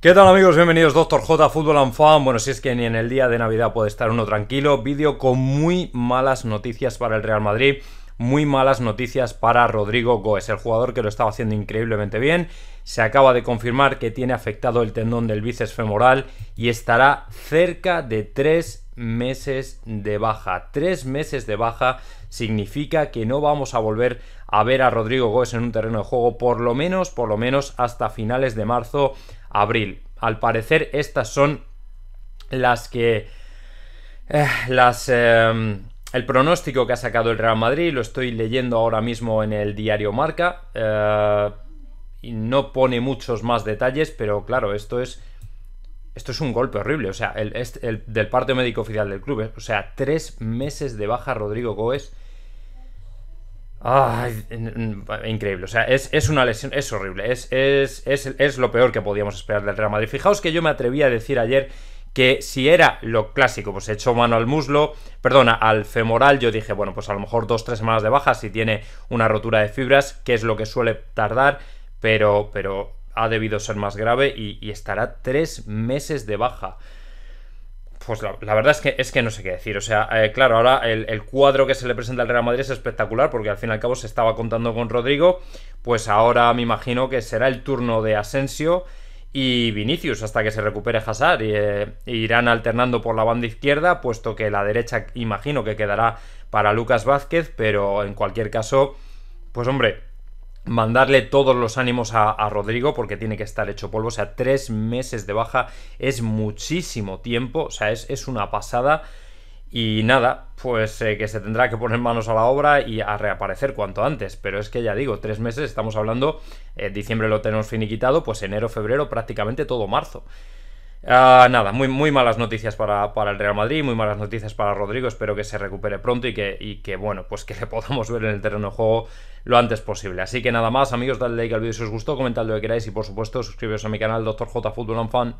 ¿Qué tal amigos? Bienvenidos Doctor J Fútbol and Fan. Bueno, si es que ni en el día de Navidad puede estar uno tranquilo. Vídeo con muy malas noticias para el Real Madrid. Muy malas noticias para Rodrigo Goes, el jugador que lo estaba haciendo increíblemente bien. Se acaba de confirmar que tiene afectado el tendón del bíceps femoral y estará cerca de tres meses de baja. Tres meses de baja significa que no vamos a volver a ver a Rodrigo Goes en un terreno de juego por lo menos, por lo menos hasta finales de marzo abril. Al parecer estas son las que... Eh, las... Em, el pronóstico que ha sacado el Real Madrid, lo estoy leyendo ahora mismo en el diario Marca. Eh, y no pone muchos más detalles, pero claro, esto es. Esto es un golpe horrible. O sea, el, el del parte médico oficial del club. ¿eh? O sea, tres meses de baja Rodrigo Goes increíble, o sea, es, una lesión, es horrible, es, es, lo peor que podíamos esperar del Real Madrid. Fijaos que yo me atreví a decir ayer que si era lo clásico, pues he hecho mano al muslo, perdona, al femoral, yo dije, bueno, pues a lo mejor dos, tres semanas de baja si tiene una rotura de fibras, que es lo que suele tardar, pero, pero ha debido ser más grave y, estará tres meses de baja pues la, verdad es que, es que no sé qué decir. O sea, eh, claro, ahora el, cuadro que se le presenta al Real Madrid es espectacular porque al fin y al cabo se estaba contando con Rodrigo. Pues ahora me imagino que será el turno de Asensio y Vinicius hasta que se recupere Hazard. Eh, irán alternando por la banda izquierda, puesto que la derecha imagino que quedará para Lucas Vázquez. Pero en cualquier caso, pues hombre, mandarle todos los ánimos a, Rodrigo porque tiene que estar hecho polvo. O sea, tres meses de baja es muchísimo tiempo. O sea, es, una pasada. Y nada, pues eh, que se tendrá que poner manos a la obra y a reaparecer cuanto antes. Pero es que ya digo, tres meses, estamos hablando, eh, diciembre lo tenemos finiquitado, pues enero, febrero, prácticamente todo marzo. Ah, nada, muy, muy malas noticias para, el Real Madrid, muy malas noticias para Rodrigo. Espero que se recupere pronto y que, y que, bueno, pues que le podamos ver en el terreno de juego lo antes posible. Así que nada más, amigos, dale like al vídeo si os gustó, comentad lo que queráis y por supuesto suscribiros a mi canal Dr. J Fútbol and Fan.